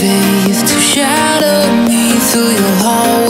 faith to shadow me through your hallway.